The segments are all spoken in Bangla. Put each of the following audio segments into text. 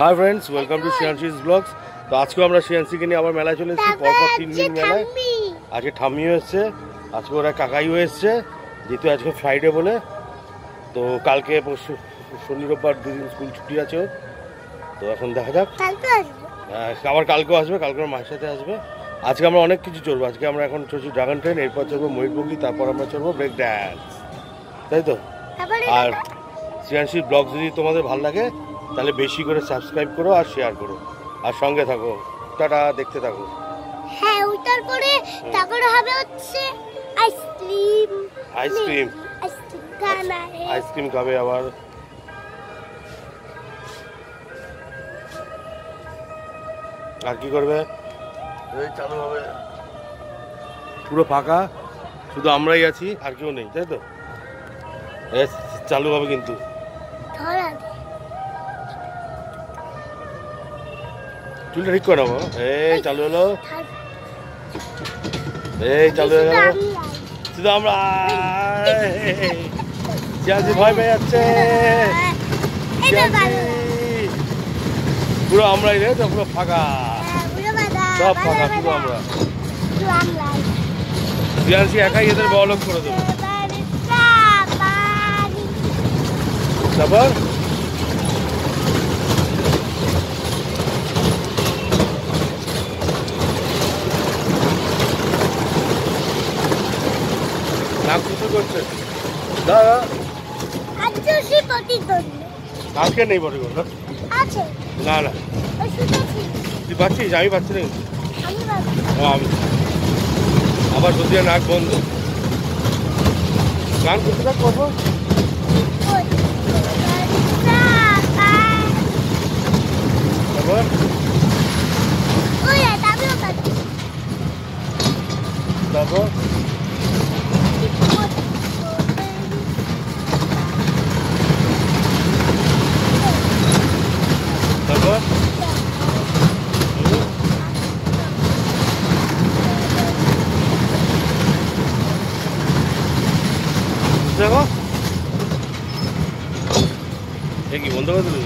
হাই ফ্রেন্ডস ওয়েলকাম টু শিয়ানসিস ব্লগস তো আজকেও আমরা শিয়ানসিকে নিয়ে আবার মেলায় চলে এসেছি পরপর তিন দিন মেলায়। আজকে ঠাম্মিও এসছে আজকে ওরা কাকাইও এসছে যেহেতু আজকে ফ্রাইডে বলে। তো কালকে পরশু শনি রোববার দুদিন স্কুল ছুটি আছে। তো এখন দেখা যাক। আহ, আবার কালকেও আসবে কালকে মায়ের সাথে আসবে। আজকে আমরা অনেক কিছু চলবো আজকে আমরা এখন চলছি ড্রাগন ট্রেন এরপর চড়বো ময়ূরপঙ্খী তারপর আমরা চলবো ব্রেক ড্যান্স তাই তো? আর শ্রিয়াংশীর ব্লগ যদি তোমাদের ভালো লাগে তাহলে বেশি করে সাবস্ক্রাইব করো আর শেয়ার করো। আর সঙ্গে থাকো। টাটা দেখতে থাকো। হ্যাঁ ওইটার পরে তারপরে হবে হচ্ছে আইসক্রিম আইসক্রিম আইসক্রিম খাবে। আবার। আর কি করবে? চালু হবে। পুরো ফাঁকা? শুধু আমরাই আছি আর কেউ নেই তাই তো? চালু হবে কিন্তু। চুলটা ঠিক করে নেব এই চালু হলো এই চালু হয়ে গেল। শুধু আমরা চিয়াজি ভয় পেয়ে যাচ্ছে। পুরো আমরাই রে তো পুরো ফাঁকা। হ্যাঁ, সব ফাঁকা শুধু আমরা। শুধু একাই এদের বড়লোক করে দেবো। তারপর নাক কিছু করছে। দাদা আজও কালকে নেই বটে না? না না। তুই পাচ্ছিস? আমি পাচ্ছি না। ও, আমি আবার যদি নাক বন্ধ। গান করতে থাক করব তারপর হুম, দেখো এ কি বন্ধ করে দিলি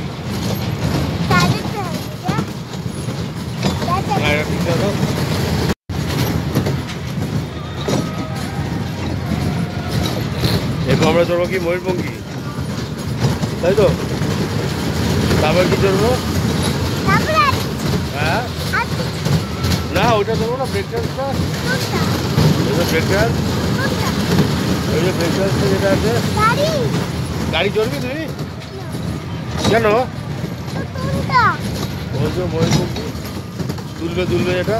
তাহলে তো হবে, যা। যা, যা। না এটা এরপর আমরা চড়বো কি? ময়ূরপঙ্খী তাই তো? তারপর কি আর হ্যাঁ? না ওইটা চড়বো না ব্রেক ডান্সটা কোনটা? ওই যে ব্রেক ডান্স ওই যে ব্রেক ডান্সটা যেটা আছে। গাড়ি? চড়বি তুই? কেন? যে ময়ূরপঙ্খী দুলবে দুলবে এটা।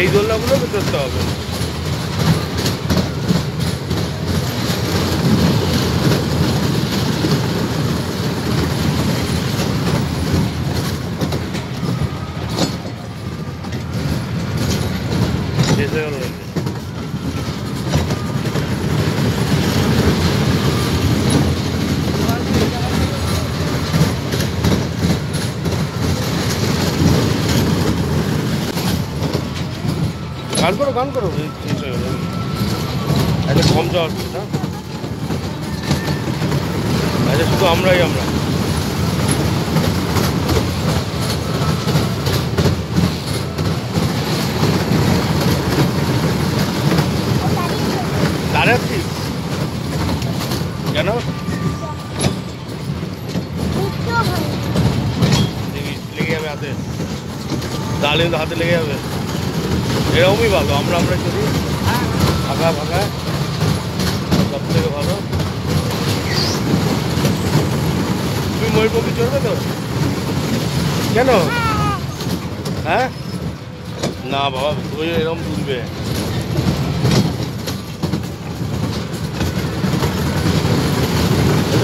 এই দোলনাগুলো তো চড়তে হবে। হয়ে গেল। গান করো গান করো। হয়ে একটা কম যাওয়ার না? আচ্ছা শুধু আমরাই আমরা। আছিস কেন? দেখি লেগে যাবে হাতে। দাঁড়িয়ে হাতে লেগে যাবে। এরকমই ভালো আমরা আমরা চলি ফাঁকা ফাঁকা সব থেকে ভালো। তুমি ময়ূরপঙ্খী চলবে তো? কেন? হ্যাঁ, না বাবা তুই এরকম তুলবে।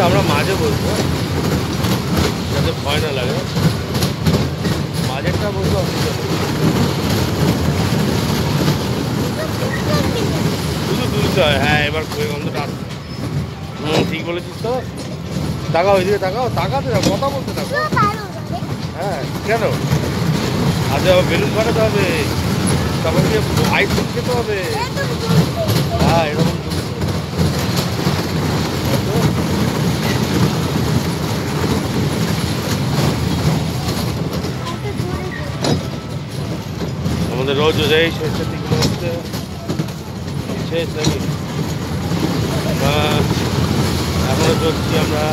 আমরা মাঝে বলব। যাতে ভয় না লাগে। মাঝেরটা বলব অসুবিধা হয় হ্যাঁ এবার হুম ঠিক বলেছিস তো। কথা বলতে হ্যাঁ, কেন? আচ্ছা বেলুন হবে। খেতে হবে। হ্যাঁ এরকম আমাদের রোজ রোজ এই সরস্বতী পুজো হচ্ছে। শেষ নাকি এখনও চলছি আমরা।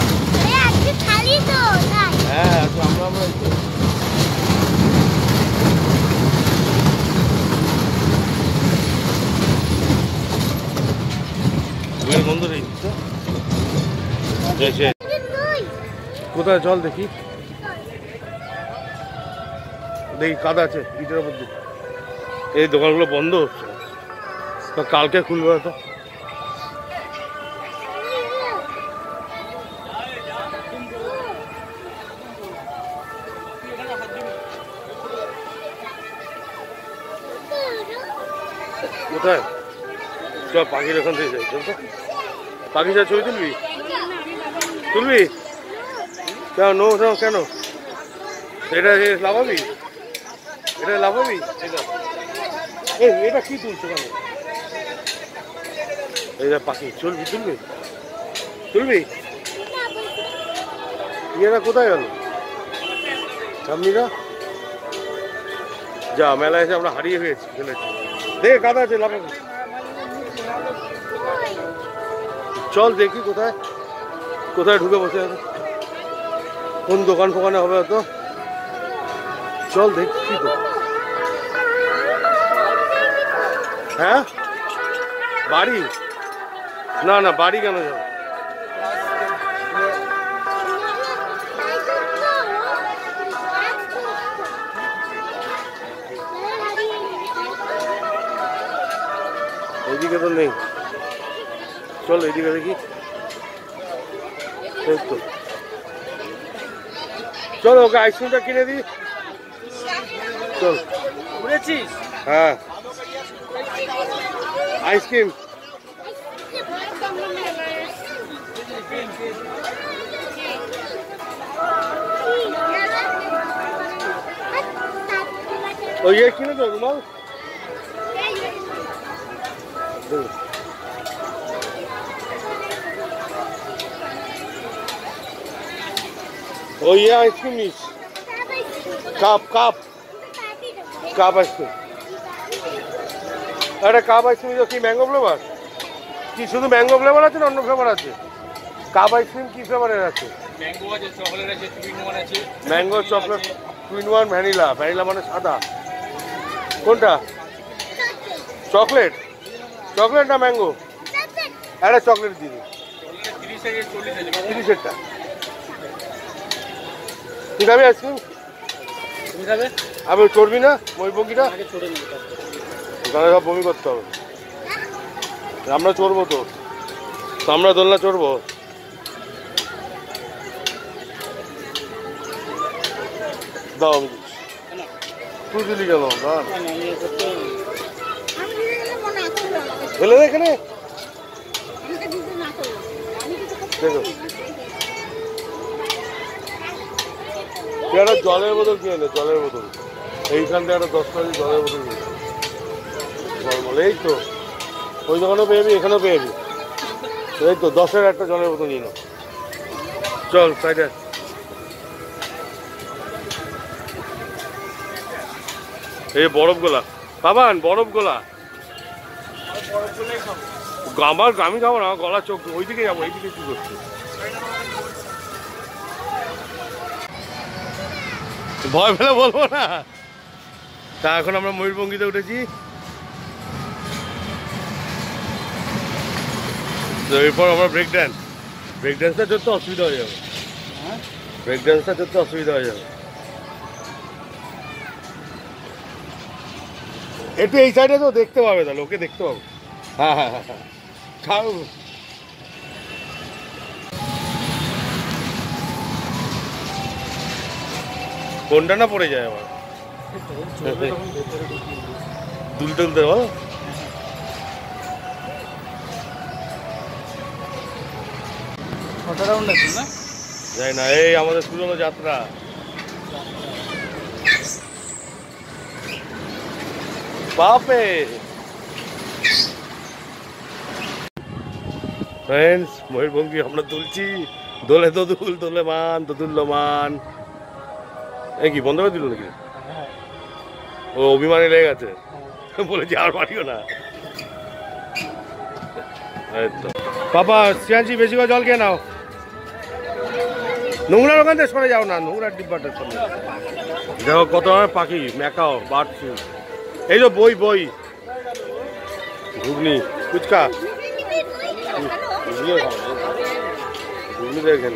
হ্যাঁ আমরা কোথায়? চল দেখি। দেখি কাদা আছে ইটের। এই দোকানগুলো বন্ধ হচ্ছে। কালকে খুলবে কোথায়? পাখির ওখান থেকে তো। পাখি তুলবি? তুলবি? কেন এটা লাভাবি লাভাবি এটা কি তুলছো কেন? এই যে পাখি। চলবি তুলবি তুলবি ইয়েরা কোথায় গেল? সামনিরা যা, মেলায় এসে আমরা হারিয়ে গেছি ফেলেছি। দেখে কাদা আছে লাভাবি চল দেখি কোথায়। কোথায় ঢুকে বসে আছে। কোন দোকান ফোকানে হবে তো চল দেখছি তো হ্যাঁ? বাড়ি? না না বাড়ি কেন যাব? এইদিকে তো নেই। চল এইদিকে দেখি। তো। চল ওকে আইসক্রিমটা কিনে দিই। চল। হ্যাঁ। আইসক্রিম। ওই কিনে তো রুমাল। ওই ইয়ে আইসক্রিম নিস। Cup cup. Cup ice cream একটা কাপ আইসক্রিম কি ম্যাঙ্গো ফ্লেভার কি শুধু ম্যাঙ্গো ফ্লেভার আছে না অন্য ফ্লেভার আছে? কাপ আইসক্রিম কি ফ্লেভারের আছে? ম্যাঙ্গো আছে চকলেট আছে টুইন ওয়ান আছে। Mango chocolate twin one vanilla vanilla মানে সাদা। কোনটা? চকলেট। চকলেট না ম্যাঙ্গো? একটা চকলেট দিবি। চকলেট তিরিশ আছে চল্লিশ আছে আইসক্রিম আমি চড়বি না নিবি তাহলে। সব বমি করতে হবে। আমরা চড়বো তো। আমরা দোলনা চড়বো। দাও আমি? এ করতে ফেলে এখানে। একটা জলের বোতল নে, জলের বোতল। এইখান থেকে একটা দশ কেজি জলের বোতল কিনে নর্মাল, এই তো। ওই দোকানেও পেয়ে যাবি, এখানেও পেয়ে যাবি। এই তো, দশের একটা জলের বোতল নিয়ে নাও চল, সাইডে এই বরফ গোলা। বাবান বরফ গোলা। আমার আমি খাব না গলা চোখ ওইদিকে যাব এইদিকে কি করছি? ভয় পেলে বলব না। তা এখন আমরা ময়ূরভঙ্গিতে উঠেছি। তো এরপর আমরা ব্রেক ড্যান্স ব্রেক ড্যান্সটা চলতে অসুবিধা হয়ে যাবে? ব্রেক ড্যান্সটা চলতে অসুবিধা হয়ে যাবে। একটু এই সাইডে তো দেখতে পাবে তাহলে ওকে দেখতে পাবো। হ্যাঁ হ্যাঁ হ্যাঁ হ্যাঁ। খাও কোনটা না পড়ে যায় আবার? চলবে তখন ভেতরে ঢুকিয়ে দিবি। দুল তুলতে বলো ছটা রাউন্ড আছে না? যাই না এই আমাদের শুরু হলো যাত্রা। বাপে ফ্রেন্ডস ময়ূরভঙ্গি আমরা তুলছি। দোলে দোদুল দোলে মান দোদুল্য মান। এই কি বন্ধ করে দিল নাকি? ও অভিমানী লেগে গেছে। বলেছি আর পারিও না। পাপা সিয়াঞ্চি বেশি করে জল খেয়ে নাও। নোংরার ওখান থেকে সরে যাও না নোংরার ডিব্বাটা সরে দেখো কত পাখি ম্যাকাও বাড়ছি এই তো বই বই ঘুগনি ফুচকা ঘুগনিও খাও ঘুগনি দেখেন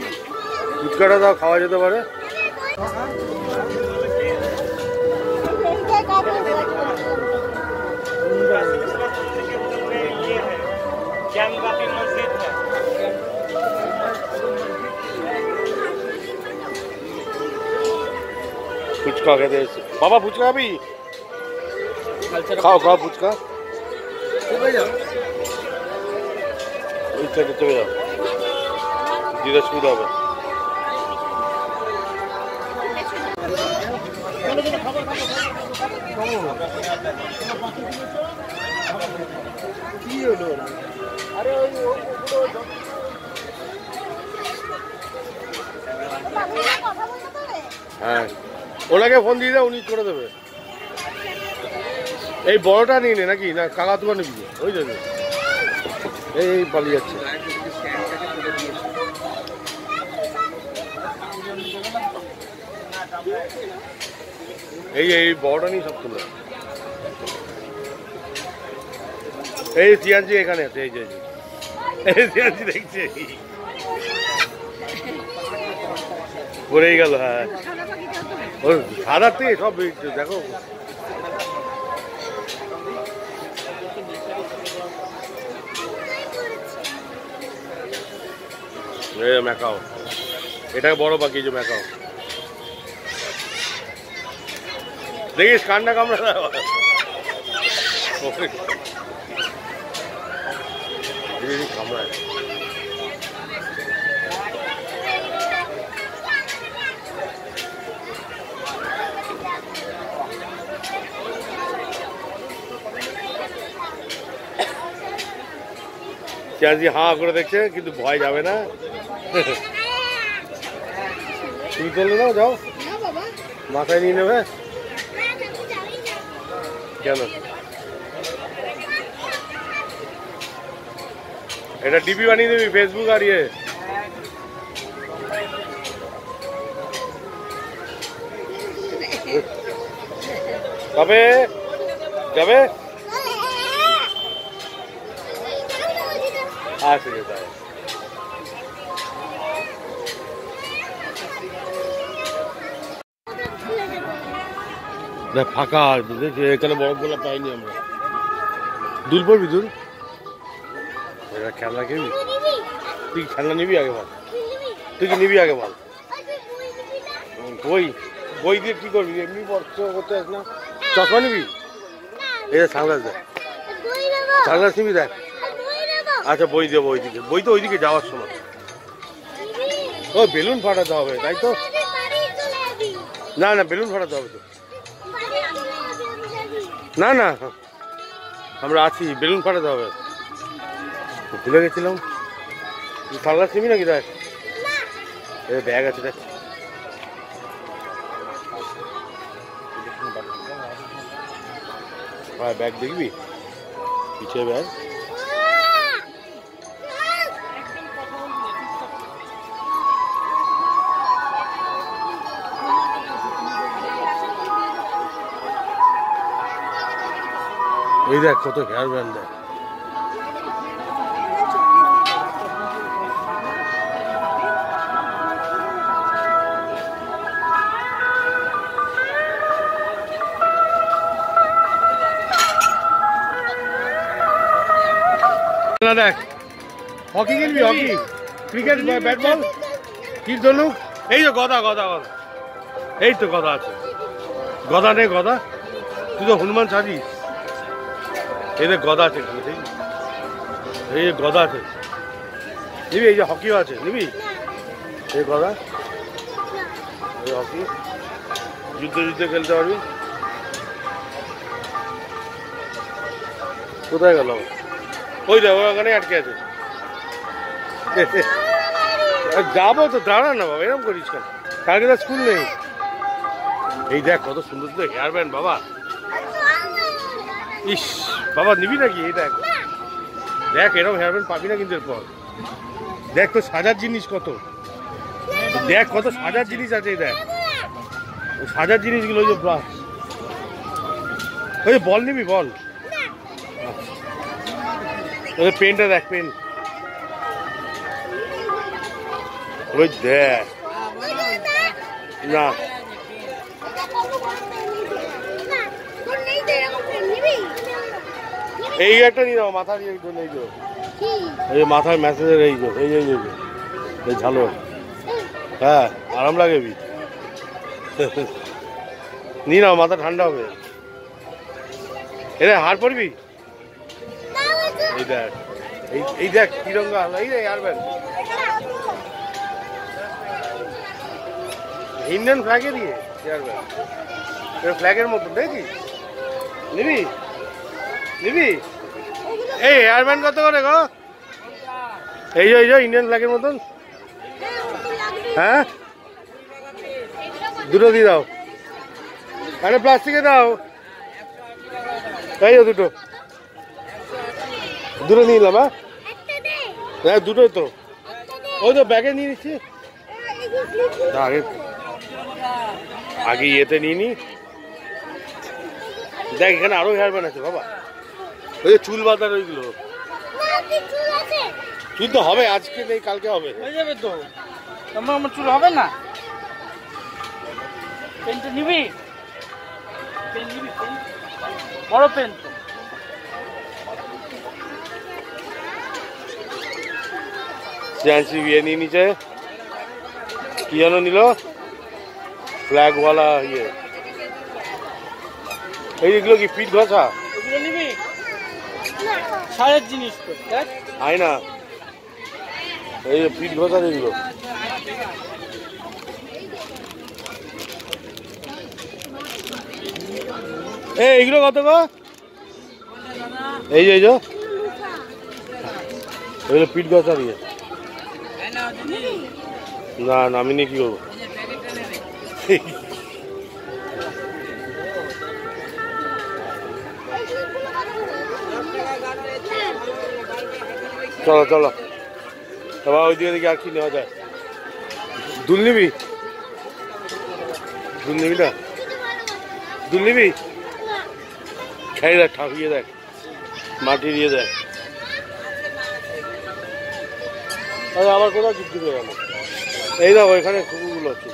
ফুচকাটা তাও খাওয়া যেতে পারে ফুচকা খেতে এসেছি বাবা ফুচকা খাবি খাও খাও ফুচকা। ওই সাইডে চলে যাও। দিতে সুবিধা হবে। কি হলো? আরে ওই ওগুলো হ্যাঁ। ওনাকে ফোন দিয়ে দাও উনি করে দেবে। এই বড়টা নিয়ে নে নাকি? না কাকাতুয়া নিবি ওই যাবে এই এই পালিয়ে যাচ্ছে। এই এই বড়টা নিয়ে সব তুলে। এই সিয়ানজি এখানে আছে, এই যে, এই সিয়ানজি দেখছে। পড়েই গেল হ্যাঁ। ওর সাদার সব দেখো। ম্যাকাও। এটা বড় পাখি যে ম্যাকাও। দেখিস, কান্না কামড়া। কামড়ায়। চিয়াজি হাঁ করে দেখছে, কিন্তু ভয় যাবে না। তুমি চলে নাও যাও মাথায় নিয়ে নেবে কেন এটা ডিপি বানিয়ে দিবি ফেসবুক আর ইয়ে কবে যাবে আচ্ছা ঠিক আছে ফাঁকা দেখি এখানে বরফ গোলা পাইনি আমরা। দুল পড়বি দুল? এটা খেলনা কিনবি? তুই খেলনা নিবি আগে বল। তুই কি নিবি আগে বল? বই বই। দিয়ে কি করবি? এমনি পড়াশোনা করতে আস না? চশমা নিবি? যে সানগ্লাস দেখ সানগ্লাস নিবি দেখ। আচ্ছা বই দেবো ওইদিকে বই তো ওইদিকে যাওয়ার সময়। ও বেলুন ফাটাতে হবে তাই তো? না না বেলুন ফাটাতে হবে তো। না না। আমরা আছি, বেলুন ফাটাতে হবে। ভুলে গেছিলাম। তুই সানগ্লাস নিবি নাকি, দেখ? এ, ব্যাগ আছে, দেখ। হ্যাঁ ব্যাগ দেখবি? পিছিয়ে ব্যাগ। এই দেখ কত হেয়ার ব্যান্ড দেখ। না দেখ। হকি কিনবি হকি? ক্রিকেট ব্যাট বল তীর ধনুক এই তো গদা গদা গদা। এই তো গদা আছে। গদা নেই গদা। তুই তো হনুমান সাজিস যে গদা আছে এই যে গদা আছে। নিবি, এই যে হকিও আছে, নিবি? এই গদা? এই হকি? যুদ্ধ যুদ্ধে খেলতে পারবি? কোথায় গেল? ওই দেখ ওখানে আটকে আছে। যাব তো, দাঁড়া না বাবা এরকম করিস কেন? কালকে তো স্কুল নেই। এই দেখ, কত সুন্দর সুন্দর হেয়ার ব্যান্ড বাবা। ইস, বাবা, নিবি নাকি? এই দেখ। এরকম হেয়ার ব্যান্ড পাবি না কিন্তু এরপর। দেখ তো সাজার জিনিস কত। দেখ, কত সাজার জিনিস আছে, এই দেখ। সাজার জিনিসগুলো যে ব্রাশ ওই বল নিবি, বল। ওই পেনটা দেখ, পেন। ওই দেখ। না। এই একটা নিয়ে নাও মাথার ইয়ে জন্য এই যে। এই যে মাথায় ম্যাসেজের এই যে এই যে এই ঝালো। হ্যাঁ আরাম লাগে বি। নিয়ে নাও মাথা ঠান্ডা হবে। এরে হার পড়বি এই দেখ এই দেখ তিরঙ্গা এই রে আর ব্যান ইন্ডিয়ান ফ্ল্যাগে দিয়ে ফ্ল্যাগের মতো দেখি? নিবি? নিবি? এই এয়ার ব্যান্ড কত করে গো? এই যে এই যে ইন্ডিয়ান ফ্ল্যাগের মতন। হ্যাঁ? দুটো দিয়ে দাও। আরে প্লাস্টিকে দাও। এই দুটো। দুটো নিয়ে নিলাম হ্যাঁ? হ্যাঁ দুটোই তো। ওই তো ব্যাগে নিয়ে নিচ্ছি। আগে আগে ইয়েতে নিয়ে নি। দেখ, এখানে আরও হেয়ার ব্যান্ড আছে, বাবা। ওই যে চুল বাঁধার ওইগুলো। চুল তো হবে আজকে নেই কালকে হবে। হয়ে যাবে তো। তোমার আমার চুল হবে না? পেনটা নিবি? পেন নিবি পেন বড় পেন তো। বিয়ে নিয়ে নিচে। কি যেন নিল? ফ্ল্যাগওয়ালা ইয়ে। এই যেগুলো কি পিঠ ঘষা? নিবি? সারের জিনিস তো না। এই যে পিঠ ঘষা যেগুলো। এই এইগুলো কত গো? এই যে এই যে। এগুলো পিঠ ঘষা দিয়ে। না না আমি নিয়ে কি করব? চলো চলো। তোমার ওই দিকে দিকে আর কি নেওয়া যায়? দুল নিবি? দুল নিবি না? দুল নিবি? খাই দেখ, ঠাকুরিয়ে দেখ, মাটি দিয়ে দেখ। আবার কোথাও যুক্তি হয়ে গেল। এই দেখো, এখানে কুকুরগুলো আছে।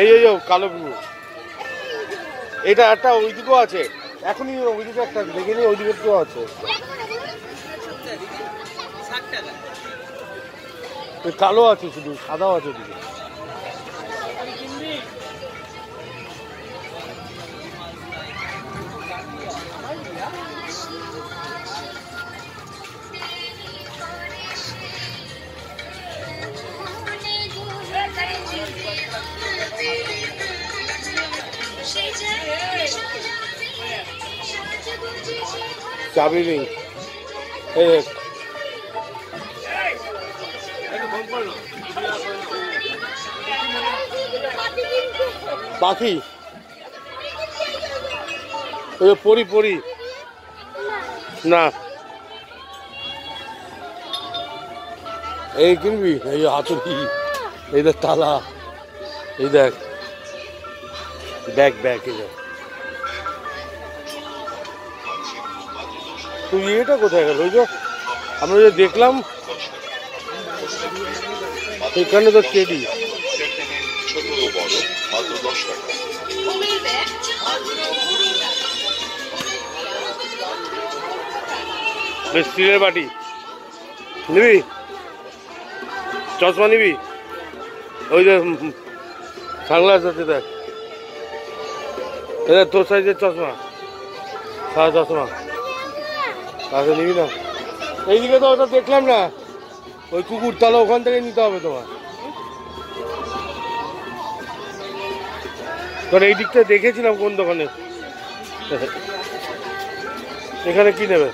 এই এই কালো কুকুর। এটা একটা ওইদিকেও আছে। এখনই ওইদিকে একটা দেখে নিই ওইদিকে তো আছে। কালো আছে শুধু সাদাও আছে ওদিকে। চাবি নেই এই দেখ। পাখি ওই যে পরি পরি না এই কিনবি এই যে হাতুড়ি এই দেখ তালা এই দেখ ব্যাগ ব্যাগ এই দেখ তুই এটা কোথায় গেল? ওই যে আমরা যে দেখলাম, এখানে তো টেডি স্টিলের বাটি। নিবি? চশমা নিবি? ওই যে সানগ্লাস আছে দেখ। তোর সাইজের চশমা। সাদা চশমা। তাহলে নিবি না? এইদিকে তো ওটা দেখলাম না। ওই কুকুর তাহলে ওখান থেকে নিতে হবে তোমার তোর এই দিকটা দেখেছিলাম কোন দোকানে। এখানে কি নেবে?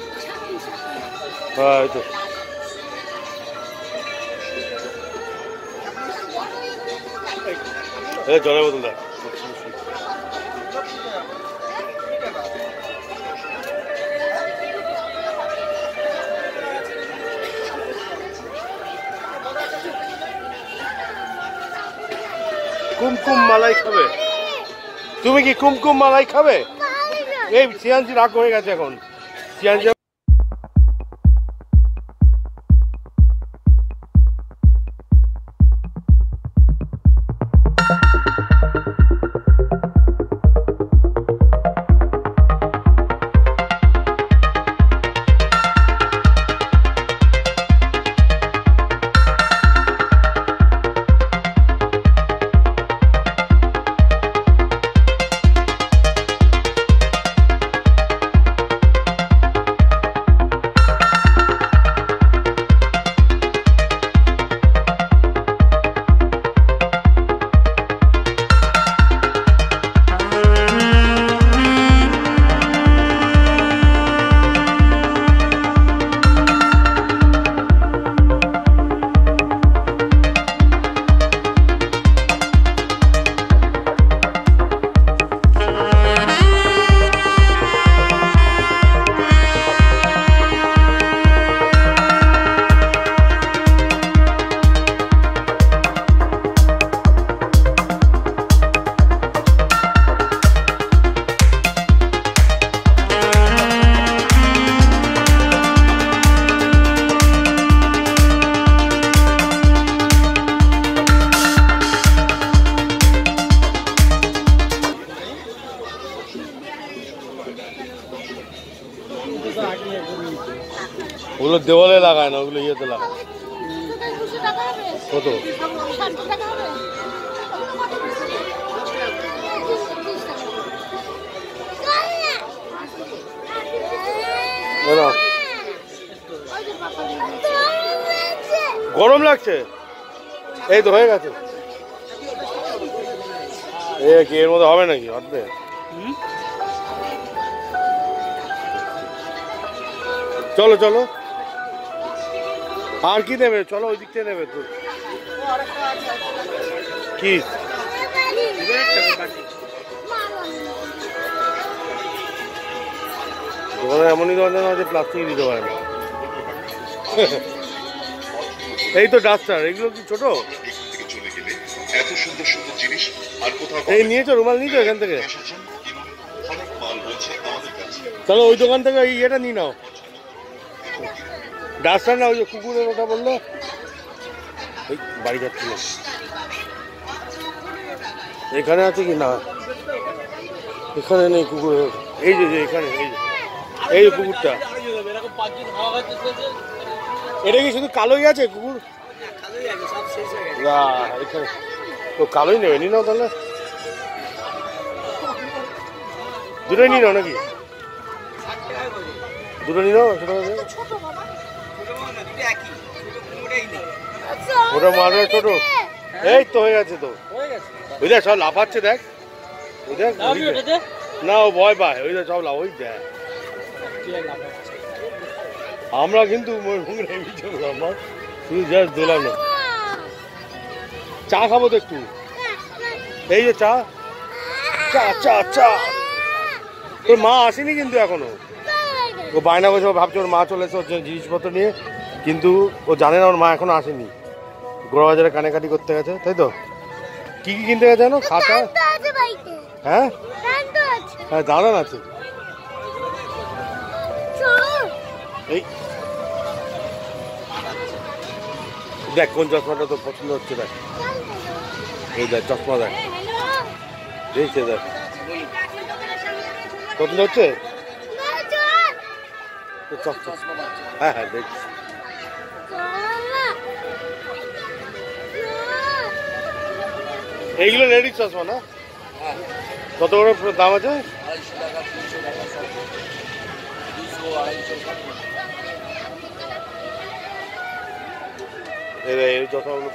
হ্যাঁ এই তো। জলের বোতল দেখ কুমকুম মালাই খাবে। তুমি কি কুমকুম মালাই খাবে? এই সিয়ানজি রাগ হয়ে গেছে এখন। সিয়ানসি কত? গরম লাগছে? এই তো হয়ে গেছে। কি এর মধ্যে হবে নাকি? হবে চলো চলো। আর কি নেবে? চলো ওই দিক থেকে নেবে তো। কি? দোকানে এমনই দোকান আছে প্লাস্টিক দিতে পারে না। এই তো ডাস্টার এগুলো কি ছোট? এখান থেকে এত সুন্দর সুন্দর জিনিস আর কোথাও এই নিয়েছো রুমাল নিয়েছো এখান থেকে তাহলে ওই দোকান থেকে ইয়েটা নিয়ে নাও। ডাস্টার না ওই যে কুকুরের ওটা বলল? এই বাড়ি যাচ্ছি না। এখানে আছে কি? না। এখানে নেই কুকুরের এই যে এখানে, এই যে। এই যে কুকুরটা। এটা কি শুধু কালোই আছে কুকুর? না, এখানে। তো কালোই নেবে। নি নাও তাহলে। দুটোই নিয়ে নাও নাকি? দুটো নিয়ে নাও ছোটো ওটা মারবে ছোট। এই তো হয়ে গেছে তো। হয়ে ওই দেখ সব লাফাচ্ছে দেখ। ওই দেখ। না ও ভয় পায়। ওই দেখ সব লাভ ওই দেখ? আমরা কিন্তু শুধু জাস্ট দোলাম না। চা খাব তো একটু। এই যে চা। চা চা চা। তোর মা আসেনি কিন্তু এখনও। ও বায়না বসে ভাবছে ওর মা চলে এসে ওর জন্য জিনিসপত্র নিয়ে। কিন্তু ও জানে না ওর মা এখনও আসেনি। গোড়া বাজারে কানেকাটি করতে গেছে তাই তো? কি কি কিনতে গেছে জানো খাতা? হ্যাঁ? হ্যাঁ দাঁড়ান আছে। এই। দেখ কোন চশমাটা তোর পছন্দ হচ্ছে দেখ। এই দেখ চশমা দেখ। দেখছে দেখ। পছন্দ হচ্ছে? তো হ্যাঁ হ্যাঁ দেখছি। এইগুলো লেডিস চশমা না? কত করে দাম আছে? এই চশমাগুলো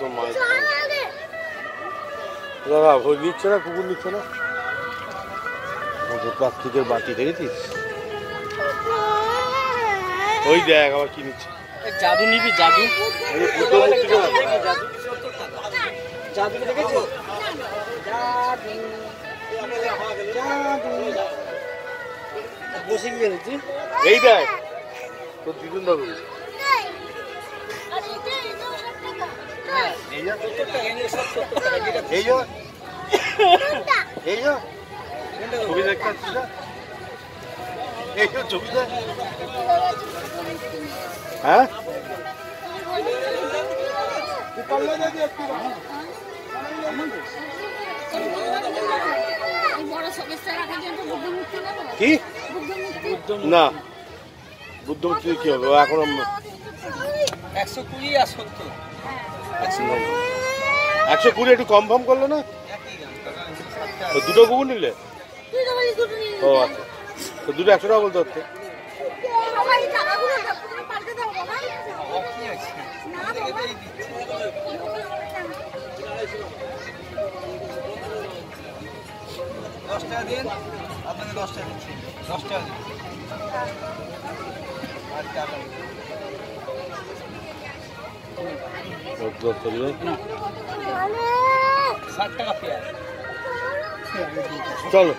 দাদা নিচ্ছে না কুকুর নিচ্ছে না? প্লাস্টিকের বাটি দেখেছিস? ওই দেখ আবার কি নিচ্ছে। জাদু নিবি জাদু। বুদ্ধ মূর্তিটা না? জাদু জাদু দেখেছ জাদু জাদু বসে গিয়ে দেখছি এই দেখ তোর দিদুন বাবু এই যে সত্তর টাকা নিয়ে সব সত্তর টাকা যেটা এই যে কোনটা? এই যো ছবি দেখতে পাচ্ছিস না? এই যো ছবিতে হ্যাঁ এই বড় সদস্য রাখার জন্য বুদ্ধমূর্তি নেব কি? না। বুদ্ধমূর্তি কি হবে? ও এখন একশো কুড়ি আর সত্তর। একশো কুড়ি একটু কম ফম করল না? তো দুটো কুকুর নিলে? ও আচ্ছা। তো দুটো একশো টাকা বলতে হচ্ছে। টাকা দিন, আপনাকে দশ টাকা দিচ্ছি দশ টাকা দিন চলো।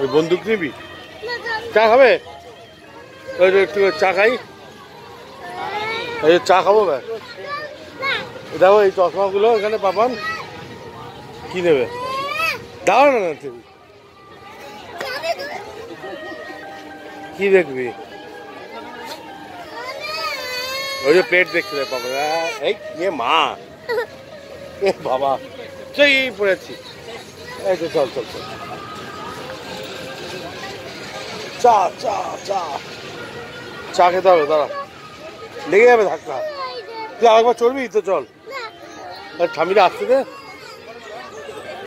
ওই বন্দুক নিবি? চা খাবে? ওই একটু চা খাই। চা খাব ব্যাস। দেখো এই চশমাগুলো এখানে পাবান কি নেবে? দাও না তুমি? কি দেখবি? ওই যে প্লেট দেখতে দেবে পাবো এই এ মা। এ বাবা সেই পড়েছি। এই তো চল চল চল। চা চা চা। চা খেতে হবে দাঁড়া। লেগে যাবে ধাক্কা। তুই আরেকবার চলবি তো চল। ঠামিরা আসতে দে।